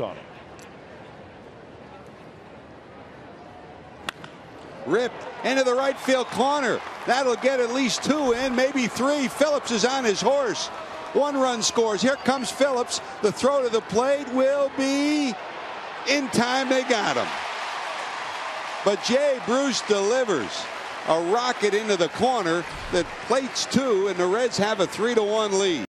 on him. Ripped into the right field corner. That'll get at least two in, maybe three. Phillips is on his horse. One run scores. Here comes Phillips. The throw to the plate will be in time. They got him. But Jay Bruce delivers a rocket into the corner that plates two, and the Reds have a three to one lead.